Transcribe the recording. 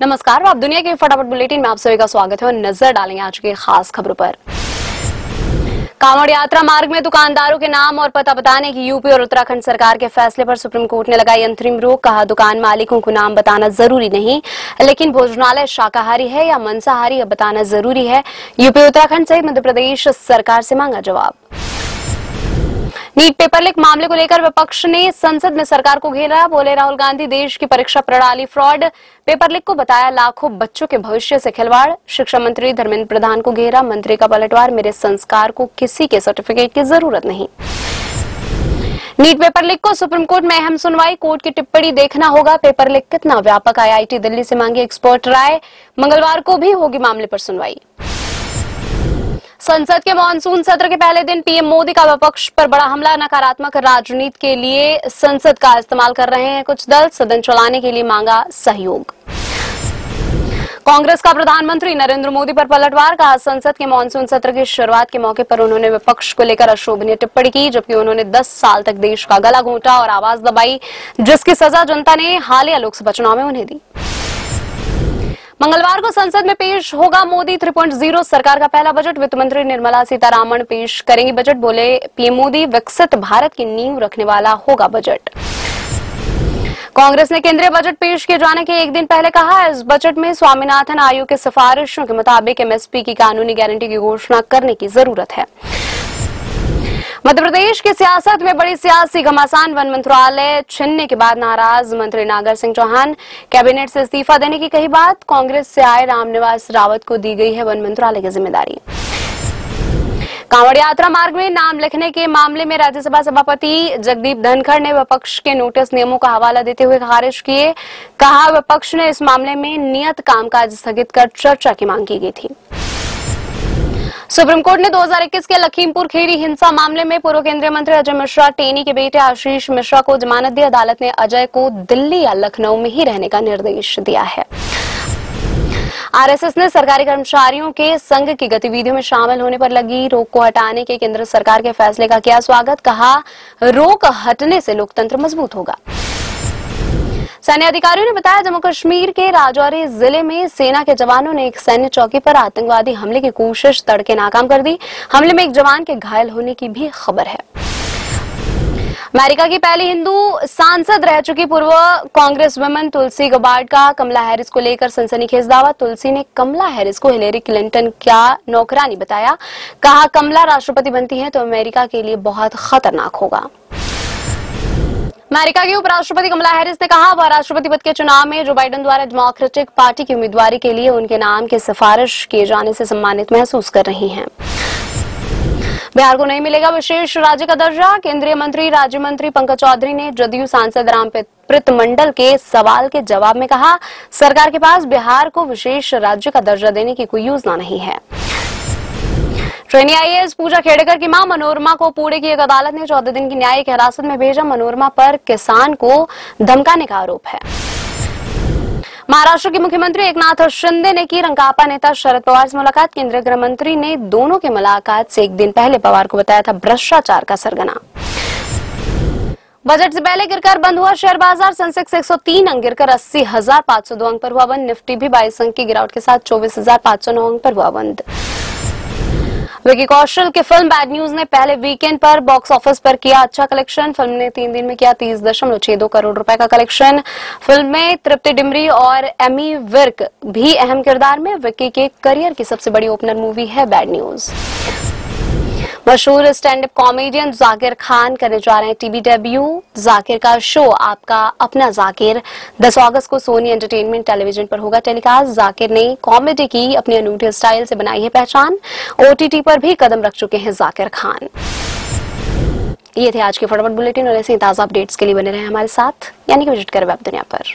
नमस्कार आप दुनिया के फटाफट बुलेटिन में आप सभी का स्वागत है और नज़र डालेंगे आज के खास खबरों पर। कांवड़ यात्रा मार्ग में दुकानदारों के नाम और पता बताने की यूपी और उत्तराखंड सरकार के फैसले पर सुप्रीम कोर्ट ने लगाई अंतरिम रोक। कहा, दुकान मालिकों को नाम बताना ज़रूरी नहीं, लेकिन भोजनालय शाकाहारी है या मंसाहारी बताना ज़रूरी है। यूपी उत्तराखंड सहित मध्य प्रदेश सरकार से मांगा जवाब। नीट पेपर लीक मामले को लेकर विपक्ष ने संसद में सरकार को घेरा। बोले राहुल गांधी, देश की परीक्षा प्रणाली फ्रॉड। पेपर लीक को बताया, लाखों बच्चों के भविष्य से खिलवाड़। शिक्षा मंत्री धर्मेंद्र प्रधान को घेरा, मंत्री का पलटवार। मेरे संस्कार को किसी के सर्टिफिकेट की ज़रूरत नहीं। नीट पेपर लीक को सुप्रीम कोर्ट में अहम सुनवाई। कोर्ट की टिप्पणी देखना होगा। पेपर लीक कितना व्यापक आईआईटी दिल्ली से मांगी एक्सपर्ट राय। मंगलवार को भी होगी मामले पर सुनवाई। संसद के मानसून सत्र के पहले दिन पीएम मोदी का विपक्ष पर बड़ा हमला। नकारात्मक राजनीति के लिए संसद का इस्तेमाल कर रहे हैं कुछ दल। सदन चलाने के लिए मांगा सहयोग। कांग्रेस का प्रधानमंत्री नरेंद्र मोदी पर पलटवार, कहा संसद के मानसून सत्र की शुरुआत के मौके पर उन्होंने विपक्ष को लेकर अशोभनीय टिप्पणी की, जबकि उन्होंने 10 साल तक देश का गला घोंटा और आवाज़ दबाई, जिसकी सजा जनता ने हालिया लोकसभा चुनाव में उन्हें दी। मंगलवार को संसद में पेश होगा मोदी 3.0 सरकार का पहला बजट वित्त मंत्री निर्मला सीतारामन पेश करेंगी बजट। बोले पीएम मोदी, विकसित भारत की नींव रखने वाला होगा बजट। कांग्रेस ने केंद्रीय बजट पेश किए जाने के एक दिन पहले कहा, इस बजट में स्वामीनाथन आयोग के सिफारिशों के मुताबिक एमएसपी की कानूनी गारंटी की घोषणा करने की ज़रूरत है। मध्य प्रदेश की सियासत में बड़ी सियासी घमासान। वन मंत्रालय छीनने के बाद नाराज़। मंत्री नागर सिंह चौहान कैबिनेट से इस्तीफा देने की कही बात। कांग्रेस से आए रामनिवास रावत को दी गई है वन मंत्रालय की ज़िम्मेदारी। कांवड़ यात्रा मार्ग में नाम लिखने के मामले में राज्यसभा सभापति जगदीप धनखड़ ने विपक्ष के नोटिस नियमों का हवाला देते हुए खारिज किए। कहा, विपक्ष ने इस मामले में नियत कामकाज स्थगित कर चर्चा की मांग की गई थी। सुप्रीम कोर्ट ने 2021 के लखीमपुर खेरी हिंसा मामले में पूर्व केंद्रीय मंत्री अजय मिश्रा, टेनी के बेटे आशीष मिश्रा को जमानत दी। अदालत ने अजय को दिल्ली या लखनऊ में ही रहने का निर्देश दिया है। आरएसएस ने सरकारी कर्मचारियों के संघ की गतिविधियों में शामिल होने पर लगी रोक को हटाने के केंद्र सरकार के फैसले का किया स्वागत। कहा, रोक हटने से लोकतंत्र मज़बूत होगा। सैन्य अधिकारियों ने बताया, जम्मू कश्मीर के राजौरी ज़िले में सेना के जवानों ने एक सैन्य चौकी पर आतंकवादी हमले की कोशिश तड़के नाकाम कर दी। हमले में एक जवान के घायल होने की भी खबर है। अमेरिका की पहली हिंदू सांसद रह चुकी पूर्व कांग्रेस वुमेन तुलसी गबार्ड का कमला हैरिस को लेकर सनसनीखेज दावा। तुलसी ने कमला हैरिस को हिलेरी क्लिंटन क्या नौकरानी बताया। कहा, कमला राष्ट्रपति बनती है तो अमेरिका के लिए बहुत खतरनाक होगा। अमेरिका की उपराष्ट्रपति कमला हैरिस ने कहा वह राष्ट्रपति पद के चुनाव में जो बाइडन द्वारा डेमोक्रेटिक पार्टी की उम्मीदवारी के लिए उनके नाम की सिफारिश किए जाने से सम्मानित महसूस कर रही हैं। बिहार को नहीं मिलेगा विशेष राज्य का दर्जा। केंद्रीय मंत्री, राज्य मंत्री पंकज चौधरी ने जदयू सांसद राम प्रीत मंडल के सवाल के जवाब में कहा, सरकार के पास बिहार को विशेष राज्य का दर्जा देने की कोई योजना नहीं है। ट्रेनी आईएएस पूजा खेड़ेकर की माँ मनोरमा को पुणे की एक अदालत ने चौदह दिन की न्यायिक हिरासत में भेजा। मनोरमा पर किसान को धमकाने का आरोप है। महाराष्ट्र के मुख्यमंत्री एकनाथ शिंदे ने की रंकापा नेता शरद पवार से मुलाकात। केंद्रीय गृह मंत्री ने दोनों की मुलाकात से एक दिन पहले पवार को बताया था भ्रष्टाचार का सरगना। बजट से पहले गिरकर बंद हुआ शेयर बाज़ार। सेंसेक्स 103 अंक गिरकर अस्सी हज़ार सौ दो अंक पर हुआ बंद। निफ्टी भी बाईस अंक की गिरावट के साथ चौबीस हज़ार सौ नौ अंक पर हुआ बंद। विकी कौशल की फ़िल्म बैड न्यूज़ ने पहले वीकेंड पर बॉक्स ऑफ़िस पर किया अच्छा कलेक्शन। फ़िल्म ने तीन दिन में किया तीस दशमलव छह दो करोड़ रुपए का कलेक्शन। फ़िल्म में तृप्ति डिमरी और एमी विर्क भी अहम किरदार में। विक्की के करियर की सबसे बड़ी ओपनर मूवी है बैड न्यूज़। मशहूर stand up comedian Zakir Khan करने जा रहे हैं टीवी डेब्यू जाकिर का शो आपका अपना जाकिर। 10 अगस्त को सोनी एंटरटेनमेंट टेलीविज़न पर होगा टेलीकास्ट जाकिर ने कॉमेडी की अपनी अनूठे स्टाइल से बनाई है पहचान। ओटीटी पर भी कदम रख चुके हैं जाकिर खान। ये थे आज के फटाफट बुलेटिन और ऐसे ताज़ा अपडेट्स के लिए बने रहे हमारे साथ। यानी कि विज़िट करें वेब दुनिया पर।